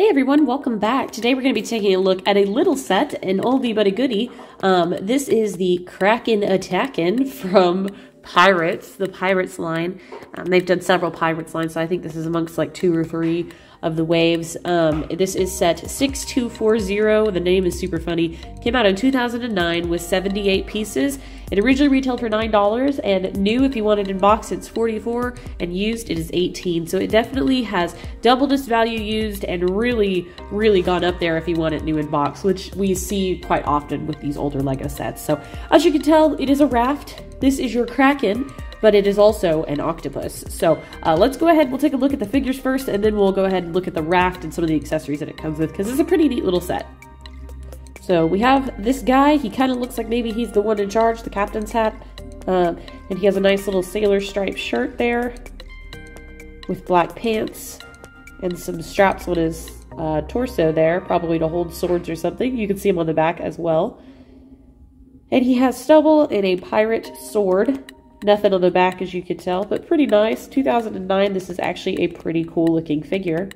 Hey everyone, welcome back. Today we're going to be taking a look at a little set, an oldie but a goodie. Um, this is the Kraken Attackin' from Pirates, the Pirates line. Um, they've done several Pirates lines, so I think this is amongst like two or three of the waves. Um, this is set 6240. The name is super funny. Came out in 2009 with 78 pieces. It originally retailed for $9 and new if you want it in box it's 44 and used it is 18. So it definitely has doubled its value used and really really gone up there if you want it new in box, which we see quite often with these older Lego sets. So as you can tell, it is a raft. This is your Kraken but it is also an octopus. So uh, let's go ahead, we'll take a look at the figures first, and then we'll go ahead and look at the raft and some of the accessories that it comes with, because it's a pretty neat little set. So we have this guy, he kind of looks like maybe he's the one in charge, the captain's hat, uh, and he has a nice little sailor striped shirt there, with black pants, and some straps on his uh, torso there, probably to hold swords or something. You can see him on the back as well. And he has stubble and a pirate sword. Nothing on the back as you can tell, but pretty nice. 2009, this is actually a pretty cool looking figure.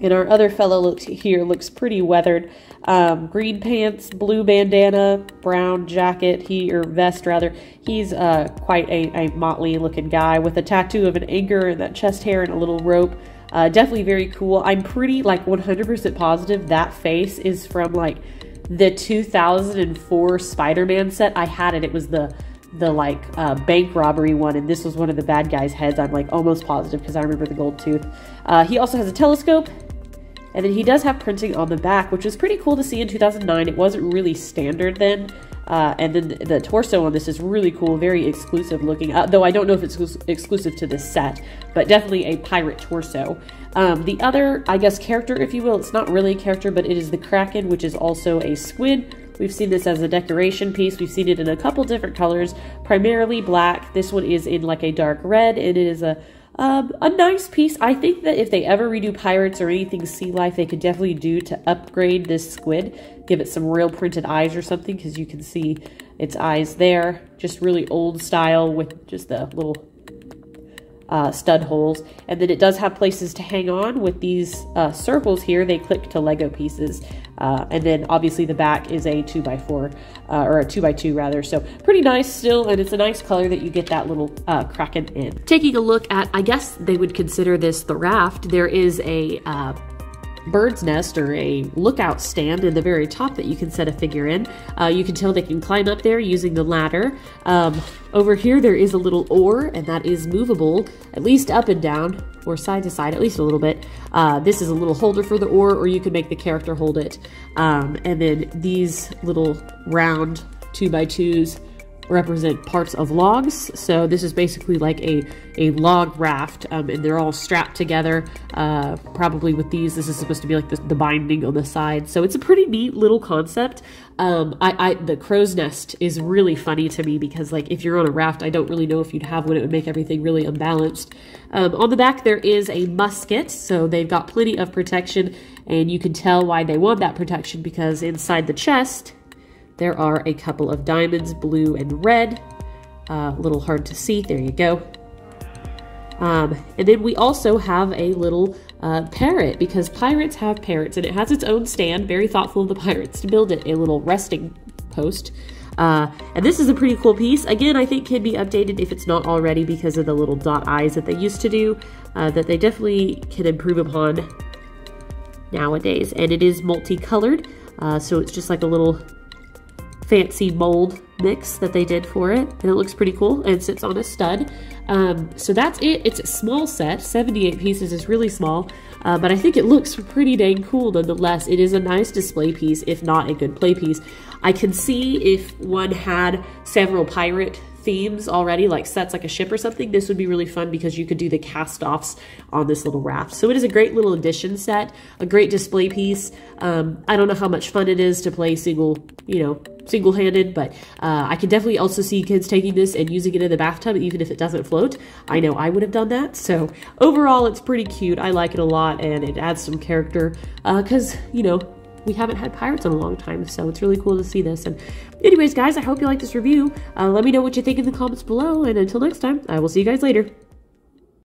And our other fellow looks here looks pretty weathered. Um, green pants, blue bandana, brown jacket, he or vest rather. He's uh, quite a, a motley looking guy with a tattoo of an anchor and that chest hair and a little rope. Uh, definitely very cool. I'm pretty like 100% positive that face is from like the 2004 Spider-Man set. I had it. It was the the like uh, bank robbery one, and this was one of the bad guys' heads. I'm like almost positive because I remember the gold tooth. Uh, he also has a telescope, and then he does have printing on the back, which was pretty cool to see in 2009. It wasn't really standard then. Uh, and then the torso on this is really cool, very exclusive looking. Uh, though I don't know if it's exclusive to this set, but definitely a pirate torso. Um, the other, I guess, character, if you will, it's not really a character, but it is the Kraken, which is also a squid We've seen this as a decoration piece. We've seen it in a couple different colors, primarily black. This one is in like a dark red, and it is a um, a nice piece. I think that if they ever redo Pirates or anything Sea Life, they could definitely do to upgrade this squid. Give it some real printed eyes or something, because you can see its eyes there. Just really old style with just the little uh, stud holes. And then it does have places to hang on with these uh, circles here. They click to Lego pieces. Uh, and then obviously the back is a 2x4, uh, or a 2x2 rather. So pretty nice still, and it's a nice color that you get that little uh, kraken in. Taking a look at, I guess they would consider this the raft, there is a uh, bird's nest or a lookout stand in the very top that you can set a figure in. Uh, you can tell they can climb up there using the ladder. Um, over here there is a little oar and that is movable at least up and down or side to side at least a little bit. Uh, this is a little holder for the oar or you can make the character hold it. Um, and then these little round 2 by 2s represent parts of logs. So this is basically like a, a log raft, um, and they're all strapped together, uh, probably with these. This is supposed to be like the, the, binding on the side. So it's a pretty neat little concept. Um, I, I, the crow's nest is really funny to me because like if you're on a raft, I don't really know if you'd have one. It would make everything really unbalanced. Um, on the back, there is a musket, so they've got plenty of protection, and you can tell why they want that protection because inside the chest, there are a couple of diamonds, blue and red. Uh, a little hard to see. There you go. Um, and then we also have a little uh, parrot because pirates have parrots and it has its own stand. Very thoughtful of the pirates to build it a little resting post. Uh, and this is a pretty cool piece. Again, I think can be updated if it's not already because of the little dot eyes that they used to do, uh, that they definitely can improve upon nowadays. And it is multicolored, uh, so it's just like a little fancy mold mix that they did for it and it looks pretty cool and sits on a stud. Um, so that's it. It's a small set. 78 pieces is really small uh, but I think it looks pretty dang cool nonetheless. It is a nice display piece if not a good play piece. I can see if one had several pirate themes already, like sets like a ship or something, this would be really fun because you could do the cast offs on this little raft. So it is a great little addition set, a great display piece. Um, I don't know how much fun it is to play single, you know, single handed, but uh, I can definitely also see kids taking this and using it in the bathtub, even if it doesn't float. I know I would have done that. So overall, it's pretty cute. I like it a lot and it adds some character because, uh, you know, we haven't had pirates in a long time, so it's really cool to see this. And anyways, guys, I hope you like this review. Uh, let me know what you think in the comments below, and until next time, I will see you guys later.